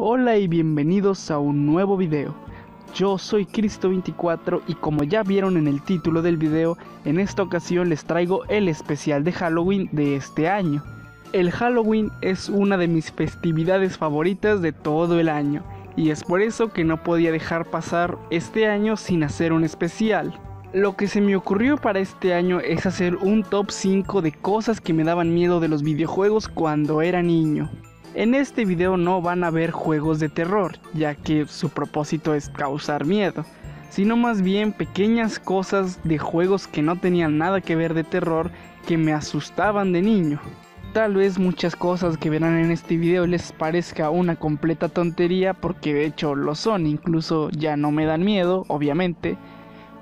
Hola y bienvenidos a un nuevo video. Yo soy Cristo24 y como ya vieron en el título del video, en esta ocasión les traigo el especial de Halloween de este año. El Halloween es una de mis festividades favoritas de todo el año y es por eso que no podía dejar pasar este año sin hacer un especial. Lo que se me ocurrió para este año es hacer un top 5 de cosas que me daban miedo de los videojuegos cuando era niño. En este video no van a ver juegos de terror, ya que su propósito es causar miedo, sino más bien pequeñas cosas de juegos que no tenían nada que ver de terror que me asustaban de niño. Tal vez muchas cosas que verán en este video les parezca una completa tontería porque de hecho lo son, incluso ya no me dan miedo, obviamente,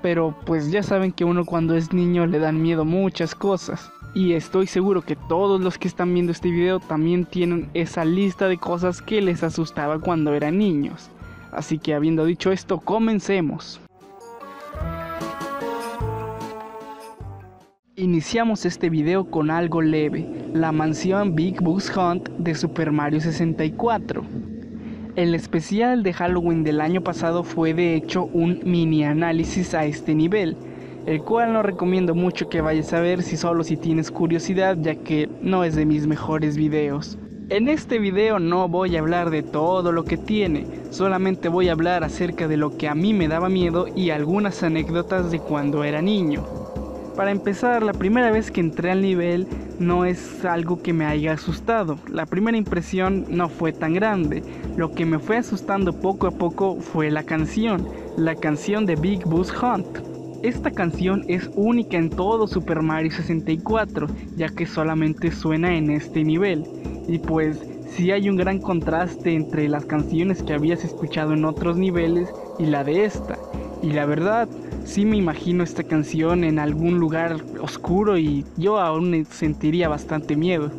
pero pues ya saben que uno cuando es niño le dan miedo muchas cosas. Y estoy seguro que todos los que están viendo este video también tienen esa lista de cosas que les asustaba cuando eran niños. Así que habiendo dicho esto, comencemos. Iniciamos este video con algo leve, la mansión Big Bus Hunt de Super Mario 64. El especial de Halloween del año pasado fue de hecho un mini análisis a este nivel, el cual no recomiendo mucho que vayas a ver si solo si tienes curiosidad ya que no es de mis mejores videos. En este video no voy a hablar de todo lo que tiene, solamente voy a hablar acerca de lo que a mí me daba miedo y algunas anécdotas de cuando era niño. Para empezar, la primera vez que entré al nivel no es algo que me haya asustado. La primera impresión no fue tan grande. Lo que me fue asustando poco a poco fue la canción, la canción de Big Bus Hunt. Esta canción es única en todo Super Mario 64, ya que solamente suena en este nivel. Y pues sí hay un gran contraste entre las canciones que habías escuchado en otros niveles y la de esta. Y la verdad, sí me imagino esta canción en algún lugar oscuro y yo aún sentiría bastante miedo.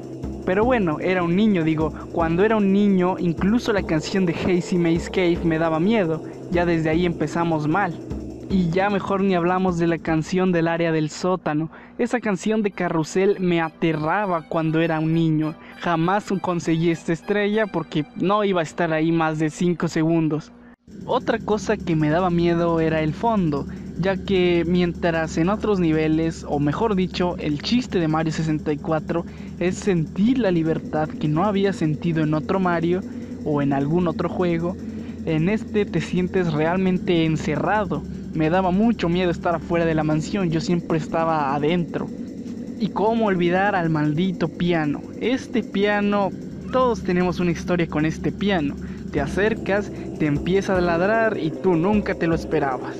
Pero bueno, era un niño, digo, cuando era un niño incluso la canción de Hazy Maze Cave me daba miedo, ya desde ahí empezamos mal. Y ya mejor ni hablamos de la canción del área del sótano. Esa canción de carrusel me aterraba cuando era un niño. Jamás conseguí esta estrella porque no iba a estar ahí más de 5 segundos. Otra cosa que me daba miedo era el fondo, ya que mientras en otros niveles, o mejor dicho, el chiste de Mario 64 es sentir la libertad que no había sentido en otro Mario o en algún otro juego, en este te sientes realmente encerrado me daba mucho miedo estar afuera de la mansión, yo siempre estaba adentro. Y cómo olvidar al maldito piano. Este piano, todos tenemos una historia con este piano. Te acercas, te empieza a ladrar y tú nunca te lo esperabas.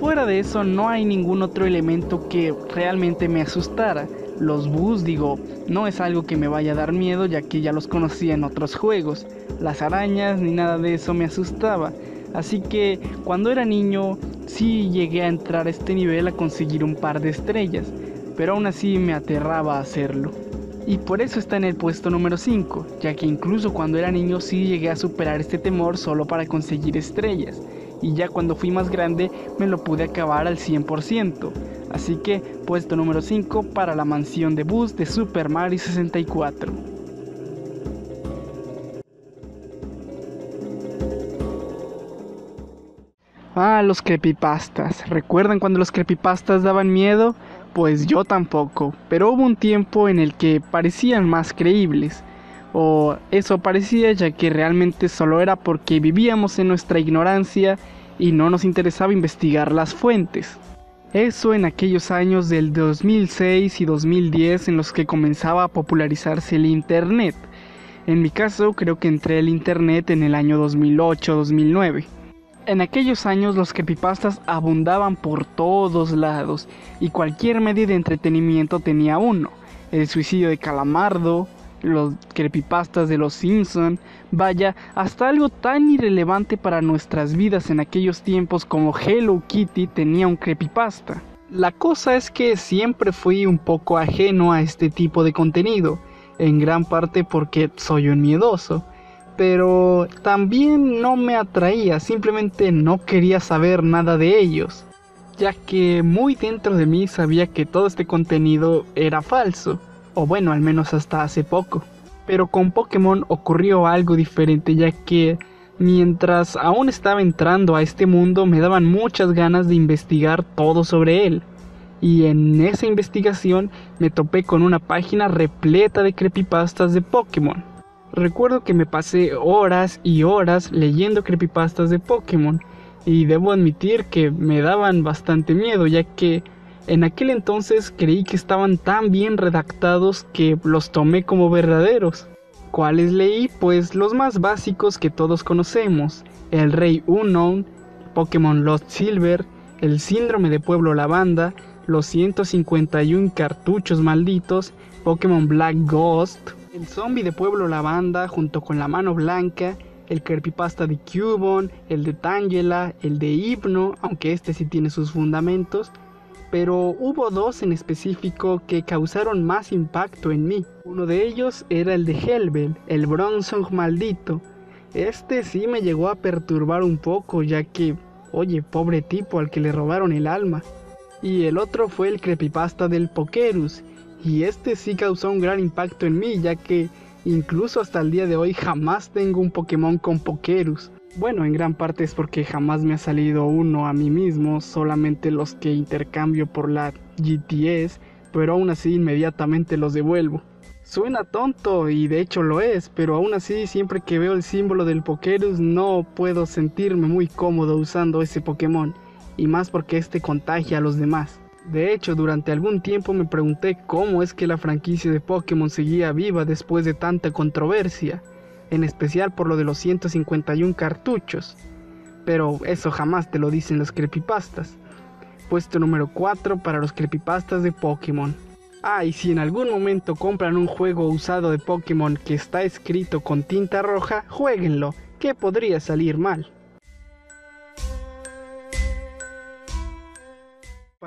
Fuera de eso no hay ningún otro elemento que realmente me asustara. Los bus, digo, no es algo que me vaya a dar miedo ya que ya los conocía en otros juegos. Las arañas ni nada de eso me asustaba. Así que cuando era niño sí llegué a entrar a este nivel a conseguir un par de estrellas, pero aún así me aterraba hacerlo. Y por eso está en el puesto número 5, ya que incluso cuando era niño sí llegué a superar este temor solo para conseguir estrellas, y ya cuando fui más grande me lo pude acabar al 100%. Así que puesto número 5 para la mansión de bus de Super Mario 64. Ah, los creepypastas. ¿Recuerdan cuando los creepypastas daban miedo? Pues yo tampoco, pero hubo un tiempo en el que parecían más creíbles. O eso parecía ya que realmente solo era porque vivíamos en nuestra ignorancia y no nos interesaba investigar las fuentes. Eso en aquellos años del 2006 y 2010 en los que comenzaba a popularizarse el Internet. En mi caso creo que entré al Internet en el año 2008-2009. En aquellos años los creepypastas abundaban por todos lados y cualquier medio de entretenimiento tenía uno. El suicidio de Calamardo, los creepypastas de los Simpson, vaya, hasta algo tan irrelevante para nuestras vidas en aquellos tiempos como Hello Kitty tenía un creepypasta. La cosa es que siempre fui un poco ajeno a este tipo de contenido, en gran parte porque soy un miedoso pero también no me atraía, simplemente no quería saber nada de ellos, ya que muy dentro de mí sabía que todo este contenido era falso, o bueno, al menos hasta hace poco. Pero con Pokémon ocurrió algo diferente, ya que Mientras aún estaba entrando a este mundo me daban muchas ganas de investigar todo sobre él. Y en esa investigación me topé con una página repleta de creepypastas de Pokémon. Recuerdo que me pasé horas y horas leyendo creepypastas de Pokémon y debo admitir que me daban bastante miedo ya que en aquel entonces creí que estaban tan bien redactados que los tomé como verdaderos. ¿Cuáles leí? Pues los más básicos que todos conocemos. El Rey Unknown, Pokémon Lost Silver, el Síndrome de Pueblo Lavanda, los 151 cartuchos malditos, Pokémon Black Ghost, el Zombie de Pueblo Lavanda junto con la Mano Blanca, el creepypasta de Cubone, el de Tangela, el de Hypno, aunque este sí tiene sus fundamentos, pero hubo dos en específico que causaron más impacto en mí. Uno de ellos era el de Hellbell, el Bronzong maldito. Este sí me llegó a perturbar un poco, ya que, oye, pobre tipo al que le robaron el alma. Y el otro fue el creepypasta del Pokerus, y este sí causó un gran impacto en mí, ya que incluso hasta el día de hoy jamás tengo un Pokémon con Pokerus. Bueno, en gran parte es porque jamás me ha salido uno a mí mismo, solamente los que intercambio por la GTS, pero aún así inmediatamente los devuelvo. Suena tonto y de hecho lo es, pero aún así siempre que veo el símbolo del Pokerus no puedo sentirme muy cómodo usando ese Pokémon, y más porque este contagia a los demás. De hecho, durante algún tiempo me pregunté cómo es que la franquicia de Pokémon seguía viva después de tanta controversia en especial por lo de los 151 cartuchos. Pero eso jamás te lo dicen los creepypastas. Puesto número 4 para los creepypastas de Pokémon. Ah, y si en algún momento compran un juego usado de Pokémon que está escrito con tinta roja, jueguenlo, que podría salir mal.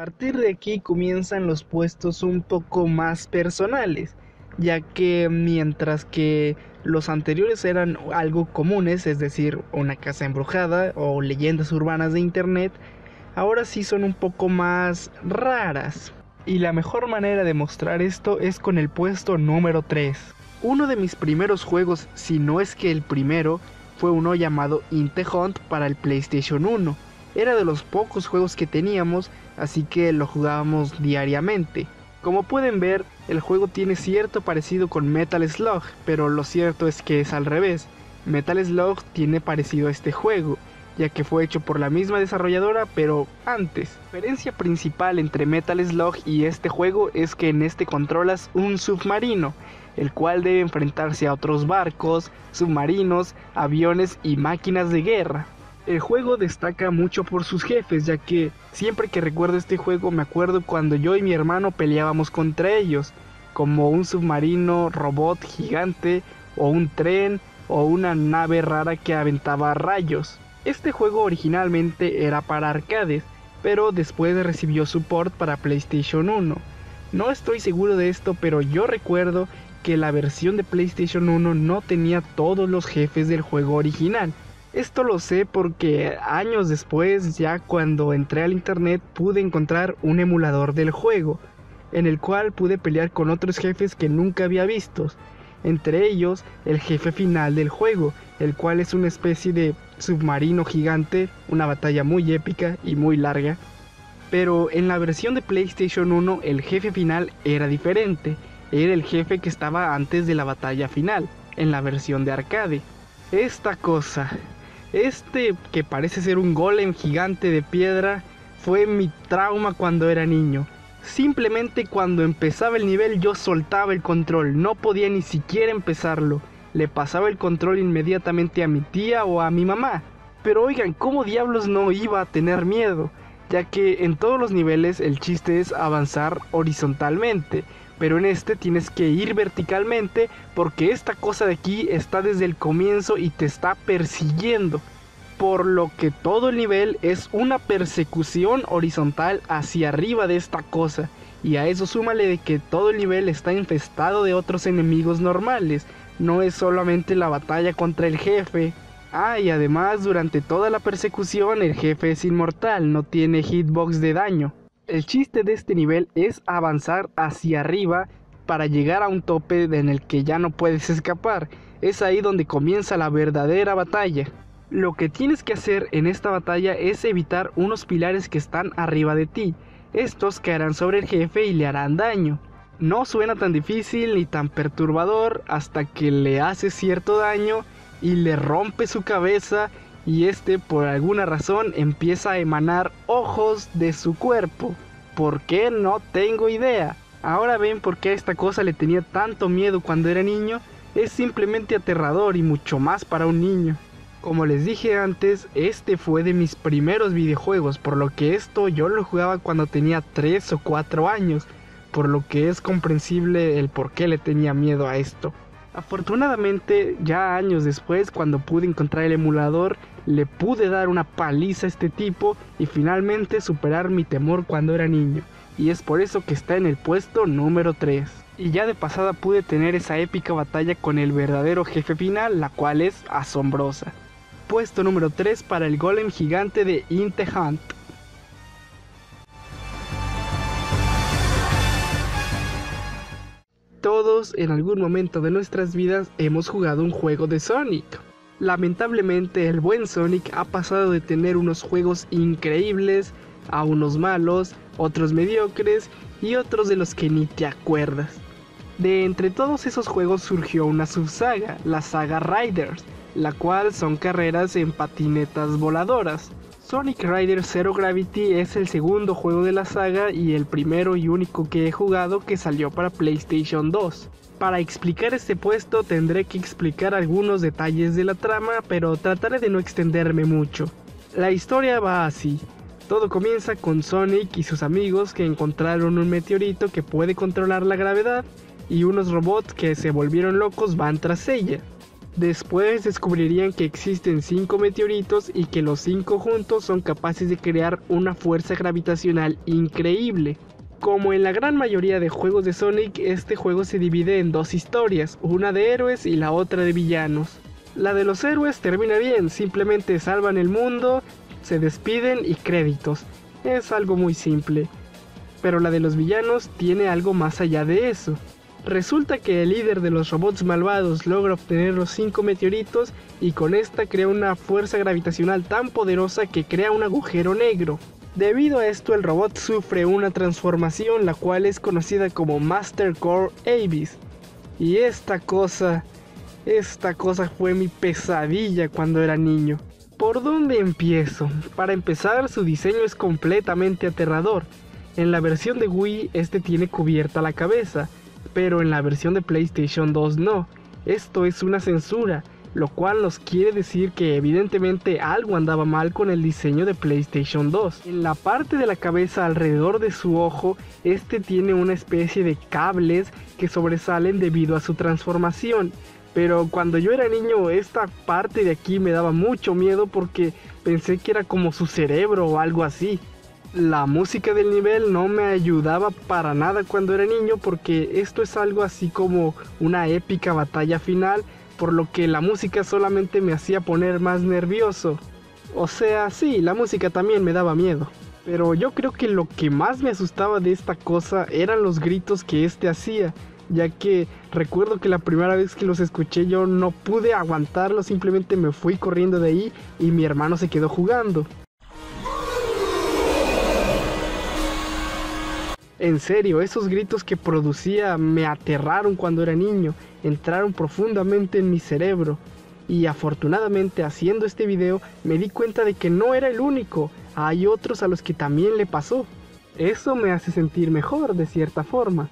Partir de aquí comienzan los puestos un poco más personales, ya que mientras que los anteriores eran algo comunes, es decir, una casa embrujada o leyendas urbanas de internet, ahora sí son un poco más raras. Y la mejor manera de mostrar esto es con el puesto número 3. Uno de mis primeros juegos, si no es que el primero, fue uno llamado Inte Hunt para el PlayStation 1. Era de los pocos juegos que teníamos, así que lo jugábamos diariamente. Como pueden ver, el juego tiene cierto parecido con Metal Slug, pero lo cierto es que es al revés. Metal Slug tiene parecido a este juego, ya que fue hecho por la misma desarrolladora, pero antes. La diferencia principal entre Metal Slug y este juego es que en este controlas un submarino, el cual debe enfrentarse a otros barcos, submarinos, aviones y máquinas de guerra. El juego destaca mucho por sus jefes, ya que siempre que recuerdo este juego me acuerdo cuando yo y mi hermano peleábamos contra ellos, como un submarino robot gigante o un tren o una nave rara que aventaba rayos. Este juego originalmente era para arcades, pero después recibió support para PlayStation 1. No estoy seguro de esto, pero yo recuerdo que la versión de PlayStation 1 no tenía todos los jefes del juego original. Esto lo sé porque años después, ya cuando entré al internet, pude encontrar un emulador del juego, en el cual pude pelear con otros jefes que nunca había visto, entre ellos el jefe final del juego, el cual es una especie de submarino gigante, una batalla muy épica y muy larga. Pero en la versión de PlayStation 1 el jefe final era diferente, era el jefe que estaba antes de la batalla final, en la versión de arcade. Esta cosa, este, que parece ser un golem gigante de piedra, fue mi trauma cuando era niño. Simplemente cuando empezaba el nivel yo soltaba el control, no podía ni siquiera empezarlo. Le pasaba el control inmediatamente a mi tía o a mi mamá. Pero oigan, ¿cómo diablos no iba a tener miedo? Ya que en todos los niveles el chiste es avanzar horizontalmente pero en este tienes que ir verticalmente porque esta cosa de aquí está desde el comienzo y te está persiguiendo. Por lo que todo el nivel es una persecución horizontal hacia arriba de esta cosa. Y a eso súmale de que todo el nivel está infestado de otros enemigos normales. No es solamente la batalla contra el jefe. Ah, y además durante toda la persecución el jefe es inmortal, no tiene hitbox de daño. El chiste de este nivel es avanzar hacia arriba para llegar a un tope en el que ya no puedes escapar. Es ahí donde comienza la verdadera batalla. Lo que tienes que hacer en esta batalla es evitar unos pilares que están arriba de ti. Estos caerán sobre el jefe y le harán daño. No suena tan difícil ni tan perturbador hasta que le hace cierto daño y le rompe su cabeza y este por alguna razón empieza a emanar ojos de su cuerpo. ¿Por qué? No tengo idea. Ahora ven por qué a esta cosa le tenía tanto miedo cuando era niño. Es simplemente aterrador y mucho más para un niño. Como les dije antes, este fue de mis primeros videojuegos, por lo que esto yo lo jugaba cuando tenía 3 o 4 años, por lo que es comprensible el por qué le tenía miedo a esto. Afortunadamente, ya años después, cuando pude encontrar el emulador, le pude dar una paliza a este tipo y finalmente superar mi temor cuando era niño. Y es por eso que está en el puesto número 3. Y ya de pasada pude tener esa épica batalla con el verdadero jefe final, la cual es asombrosa puesto número 3 para el golem gigante de Inte Hunt. Todos en algún momento de nuestras vidas hemos jugado un juego de Sonic. Lamentablemente el buen Sonic ha pasado de tener unos juegos increíbles a unos malos, otros mediocres y otros de los que ni te acuerdas. De entre todos esos juegos surgió una subsaga, la saga Riders, la cual son carreras en patinetas voladoras. Sonic Rider Zero Gravity es el segundo juego de la saga y el primero y único que he jugado que salió para PlayStation 2. Para explicar este puesto tendré que explicar algunos detalles de la trama, pero trataré de no extenderme mucho. La historia va así. Todo comienza con Sonic y sus amigos que encontraron un meteorito que puede controlar la gravedad y unos robots que se volvieron locos van tras ella. Después descubrirían que existen cinco meteoritos y que los cinco juntos son capaces de crear una fuerza gravitacional increíble. Como en la gran mayoría de juegos de Sonic, este juego se divide en dos historias, una de héroes y la otra de villanos. La de los héroes termina bien, simplemente salvan el mundo, se despiden y créditos. Es algo muy simple. Pero la de los villanos tiene algo más allá de eso. Resulta que el líder de los robots malvados logra obtener los 5 meteoritos y con esta crea una fuerza gravitacional tan poderosa que crea un agujero negro. Debido a esto el robot sufre una transformación la cual es conocida como Master Core Abyss. Y esta cosa, esta cosa fue mi pesadilla cuando era niño. ¿Por dónde empiezo? Para empezar su diseño es completamente aterrador. En la versión de Wii este tiene cubierta la cabeza pero en la versión de PlayStation 2 no. Esto es una censura, lo cual nos quiere decir que evidentemente algo andaba mal con el diseño de PlayStation 2. En la parte de la cabeza alrededor de su ojo, este tiene una especie de cables que sobresalen debido a su transformación. Pero cuando yo era niño esta parte de aquí me daba mucho miedo porque pensé que era como su cerebro o algo así la música del nivel no me ayudaba para nada cuando era niño porque esto es algo así como una épica batalla final, por lo que la música solamente me hacía poner más nervioso. O sea, sí, la música también me daba miedo. Pero yo creo que lo que más me asustaba de esta cosa eran los gritos que éste hacía, ya que recuerdo que la primera vez que los escuché yo no pude aguantarlo, simplemente me fui corriendo de ahí y mi hermano se quedó jugando. En serio, esos gritos que producía me aterraron cuando era niño, entraron profundamente en mi cerebro. Y afortunadamente haciendo este video me di cuenta de que no era el único, hay otros a los que también le pasó. Eso me hace sentir mejor de cierta forma.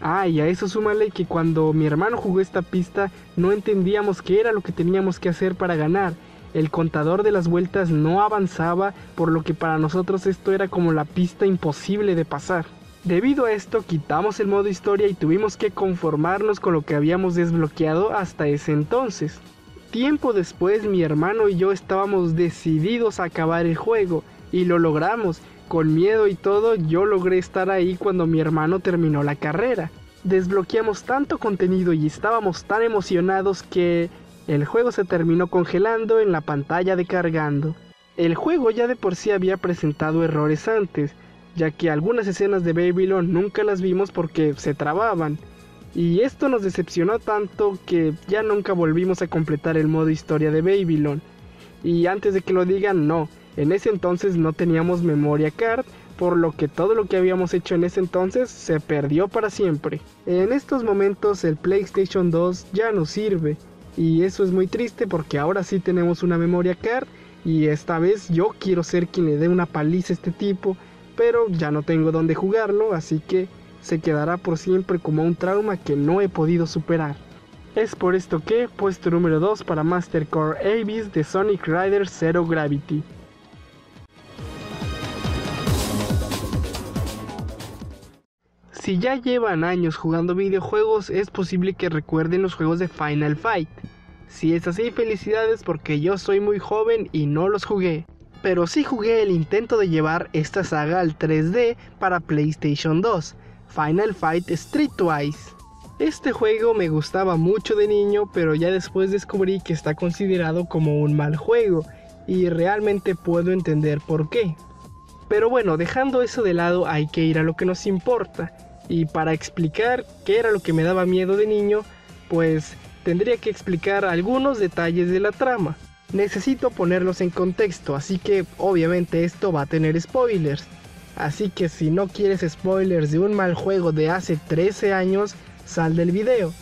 Ah, y a eso súmale que cuando mi hermano jugó esta pista no entendíamos qué era lo que teníamos que hacer para ganar. El contador de las vueltas no avanzaba, por lo que para nosotros esto era como la pista imposible de pasar. Debido a esto quitamos el modo historia y tuvimos que conformarnos con lo que habíamos desbloqueado hasta ese entonces. Tiempo después mi hermano y yo estábamos decididos a acabar el juego y lo logramos. Con miedo y todo yo logré estar ahí cuando mi hermano terminó la carrera. Desbloqueamos tanto contenido y estábamos tan emocionados que el juego se terminó congelando en la pantalla de cargando. El juego ya de por sí había presentado errores antes, ya que algunas escenas de Babylon nunca las vimos porque se trababan. Y esto nos decepcionó tanto que ya nunca volvimos a completar el modo historia de Babylon. Y antes de que lo digan, no, en ese entonces no teníamos memoria card, por lo que todo lo que habíamos hecho en ese entonces se perdió para siempre. En estos momentos el PlayStation 2 ya no sirve, y eso es muy triste porque ahora sí tenemos una memoria card y esta vez yo quiero ser quien le dé una paliza a este tipo, pero ya no tengo dónde jugarlo, así que se quedará por siempre como un trauma que no he podido superar. Es por esto que, puesto número 2 para Master Core Abyss de Sonic Rider Zero Gravity. Si ya llevan años jugando videojuegos, es posible que recuerden los juegos de Final Fight. Si es así, felicidades porque yo soy muy joven y no los jugué. Pero sí jugué el intento de llevar esta saga al 3D para PlayStation 2, Final Fight Streetwise. Este juego me gustaba mucho de niño, pero ya después descubrí que está considerado como un mal juego, y realmente puedo entender por qué. Pero bueno, dejando eso de lado hay que ir a lo que nos importa, y para explicar qué era lo que me daba miedo de niño, pues tendría que explicar algunos detalles de la trama. Necesito ponerlos en contexto, así que obviamente esto va a tener spoilers. Así que si no quieres spoilers de un mal juego de hace 13 años, sal del video.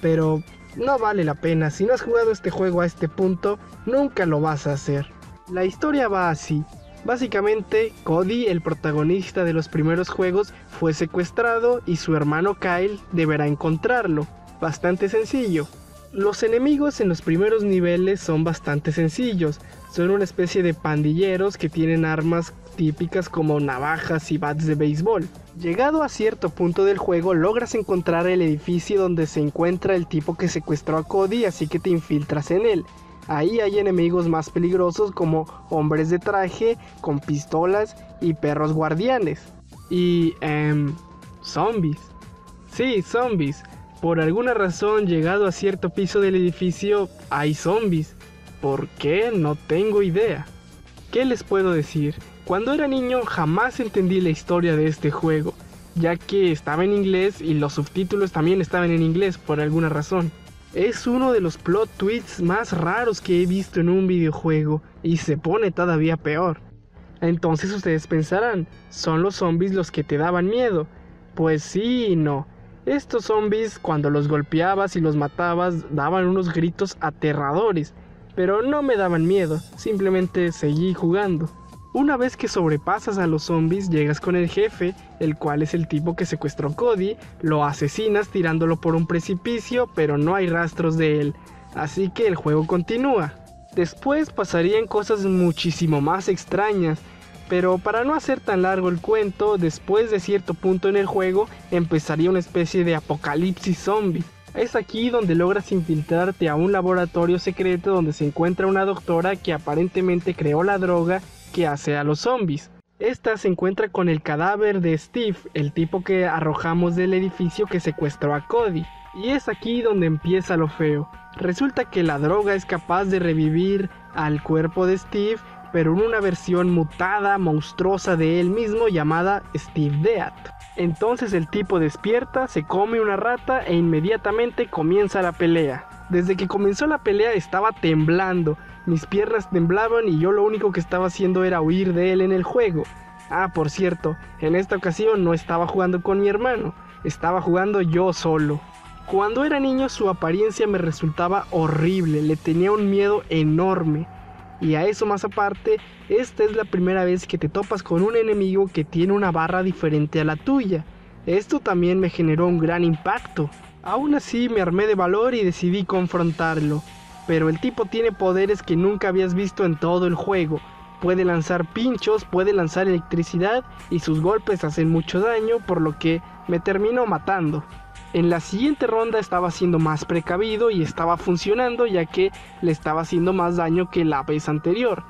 Pero no vale la pena, si no has jugado este juego a este punto, nunca lo vas a hacer. La historia va así. Básicamente, Cody, el protagonista de los primeros juegos, fue secuestrado y su hermano Kyle deberá encontrarlo. Bastante sencillo. Los enemigos en los primeros niveles son bastante sencillos, son una especie de pandilleros que tienen armas típicas como navajas y bats de béisbol. Llegado a cierto punto del juego logras encontrar el edificio donde se encuentra el tipo que secuestró a Cody así que te infiltras en él. Ahí hay enemigos más peligrosos como hombres de traje con pistolas y perros guardianes. Y... Eh, zombies. Sí, zombies. Por alguna razón, llegado a cierto piso del edificio, hay zombies. ¿Por qué? No tengo idea. ¿Qué les puedo decir? Cuando era niño jamás entendí la historia de este juego, ya que estaba en inglés y los subtítulos también estaban en inglés por alguna razón. Es uno de los plot twists más raros que he visto en un videojuego y se pone todavía peor. Entonces ustedes pensarán, ¿son los zombies los que te daban miedo? Pues sí y no. Estos zombies cuando los golpeabas y los matabas daban unos gritos aterradores, pero no me daban miedo, simplemente seguí jugando. Una vez que sobrepasas a los zombies, llegas con el jefe, el cual es el tipo que secuestró Cody, lo asesinas tirándolo por un precipicio, pero no hay rastros de él, así que el juego continúa. Después pasarían cosas muchísimo más extrañas, pero para no hacer tan largo el cuento, después de cierto punto en el juego empezaría una especie de apocalipsis zombie. Es aquí donde logras infiltrarte a un laboratorio secreto donde se encuentra una doctora que aparentemente creó la droga que hace a los zombies. Esta se encuentra con el cadáver de Steve, el tipo que arrojamos del edificio que secuestró a Cody. Y es aquí donde empieza lo feo. Resulta que la droga es capaz de revivir al cuerpo de Steve pero en una versión mutada, monstruosa de él mismo llamada Steve Death. Entonces el tipo despierta, se come una rata e inmediatamente comienza la pelea. Desde que comenzó la pelea estaba temblando, mis piernas temblaban y yo lo único que estaba haciendo era huir de él en el juego. Ah, por cierto, en esta ocasión no estaba jugando con mi hermano, estaba jugando yo solo. Cuando era niño su apariencia me resultaba horrible, le tenía un miedo enorme. Y a eso más aparte, esta es la primera vez que te topas con un enemigo que tiene una barra diferente a la tuya. Esto también me generó un gran impacto. Aún así me armé de valor y decidí confrontarlo. Pero el tipo tiene poderes que nunca habías visto en todo el juego. Puede lanzar pinchos, puede lanzar electricidad y sus golpes hacen mucho daño por lo que me terminó matando. En la siguiente ronda estaba siendo más precavido y estaba funcionando ya que le estaba haciendo más daño que la vez anterior.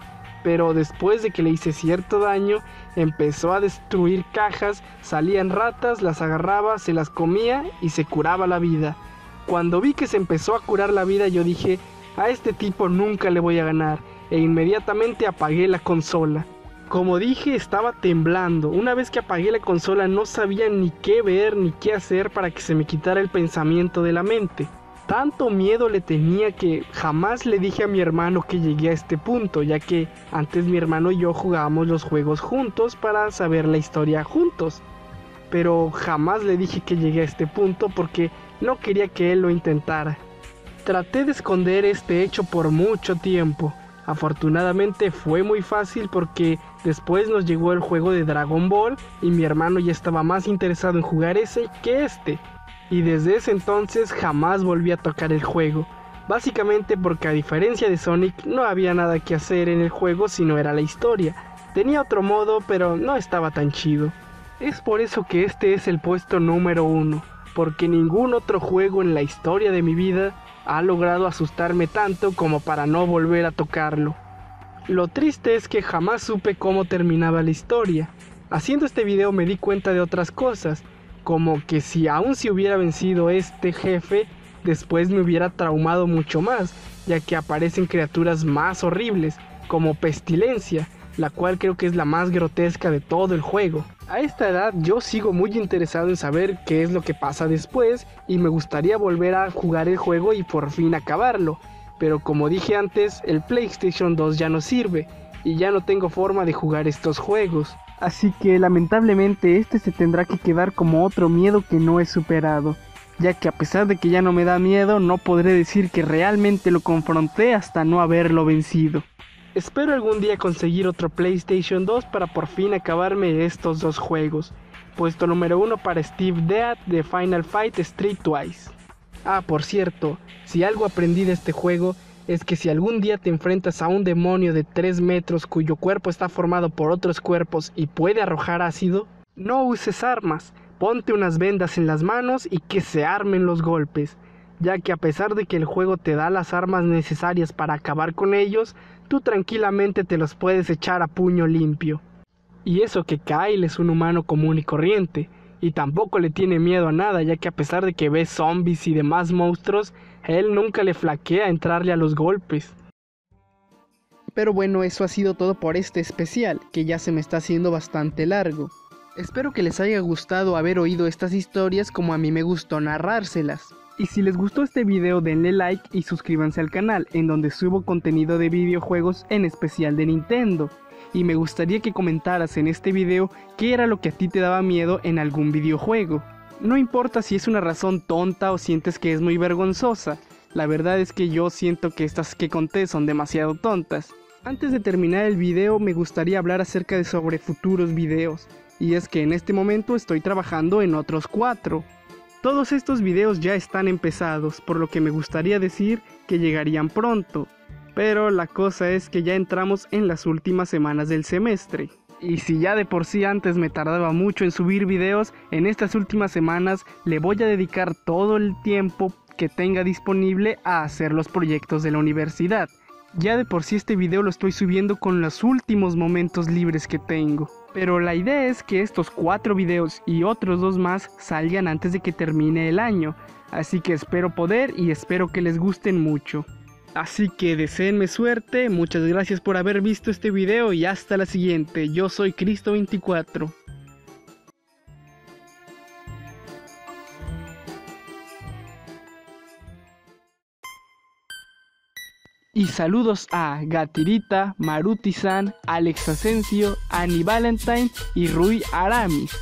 Pero después de que le hice cierto daño, empezó a destruir cajas, salían ratas, las agarraba, se las comía y se curaba la vida. Cuando vi que se empezó a curar la vida yo dije, a este tipo nunca le voy a ganar, e inmediatamente apagué la consola. Como dije, estaba temblando. Una vez que apagué la consola no sabía ni qué ver ni qué hacer para que se me quitara el pensamiento de la mente. Tanto miedo le tenía que jamás le dije a mi hermano que llegué a este punto, ya que antes mi hermano y yo jugábamos los juegos juntos para saber la historia juntos. Pero jamás le dije que llegué a este punto porque no quería que él lo intentara. Traté de esconder este hecho por mucho tiempo. Afortunadamente fue muy fácil porque después nos llegó el juego de Dragon Ball y mi hermano ya estaba más interesado en jugar ese que este y desde ese entonces jamás volví a tocar el juego. Básicamente porque a diferencia de Sonic no había nada que hacer en el juego si no era la historia. Tenía otro modo pero no estaba tan chido. Es por eso que este es el puesto número uno, porque ningún otro juego en la historia de mi vida ha logrado asustarme tanto como para no volver a tocarlo. Lo triste es que jamás supe cómo terminaba la historia. Haciendo este video me di cuenta de otras cosas, como que si aún se hubiera vencido este jefe, después me hubiera traumado mucho más, ya que aparecen criaturas más horribles, como Pestilencia, la cual creo que es la más grotesca de todo el juego. A esta edad yo sigo muy interesado en saber qué es lo que pasa después y me gustaría volver a jugar el juego y por fin acabarlo, pero como dije antes, el PlayStation 2 ya no sirve y ya no tengo forma de jugar estos juegos. Así que lamentablemente este se tendrá que quedar como otro miedo que no he superado, ya que a pesar de que ya no me da miedo, no podré decir que realmente lo confronté hasta no haberlo vencido. Espero algún día conseguir otro PlayStation 2 para por fin acabarme estos dos juegos. Puesto número 1 para Steve Dead de Final Fight Street Twice. Ah, por cierto, si algo aprendí de este juego es que si algún día te enfrentas a un demonio de 3 metros cuyo cuerpo está formado por otros cuerpos y puede arrojar ácido, no uses armas, ponte unas vendas en las manos y que se armen los golpes, ya que a pesar de que el juego te da las armas necesarias para acabar con ellos, tú tranquilamente te los puedes echar a puño limpio. Y eso que Kyle es un humano común y corriente, y tampoco le tiene miedo a nada, ya que a pesar de que ve zombies y demás monstruos, él nunca le flaquea entrarle a los golpes. Pero bueno, eso ha sido todo por este especial, que ya se me está haciendo bastante largo. Espero que les haya gustado haber oído estas historias como a mí me gustó narrárselas. Y si les gustó este video denle like y suscríbanse al canal, en donde subo contenido de videojuegos en especial de Nintendo. Y me gustaría que comentaras en este video qué era lo que a ti te daba miedo en algún videojuego. No importa si es una razón tonta o sientes que es muy vergonzosa, la verdad es que yo siento que estas que conté son demasiado tontas. Antes de terminar el video me gustaría hablar acerca de sobre futuros videos, y es que en este momento estoy trabajando en otros cuatro. Todos estos videos ya están empezados, por lo que me gustaría decir que llegarían pronto, pero la cosa es que ya entramos en las últimas semanas del semestre. Y si ya de por sí antes me tardaba mucho en subir videos, en estas últimas semanas le voy a dedicar todo el tiempo que tenga disponible a hacer los proyectos de la universidad. Ya de por sí este video lo estoy subiendo con los últimos momentos libres que tengo. Pero la idea es que estos cuatro videos y otros dos más salgan antes de que termine el año. Así que espero poder y espero que les gusten mucho. Así que deseenme suerte, muchas gracias por haber visto este video y hasta la siguiente. Yo soy Cristo24. Y saludos a Gatirita, Maruti-san, Alex Asensio, Annie Valentine y Rui Aramis.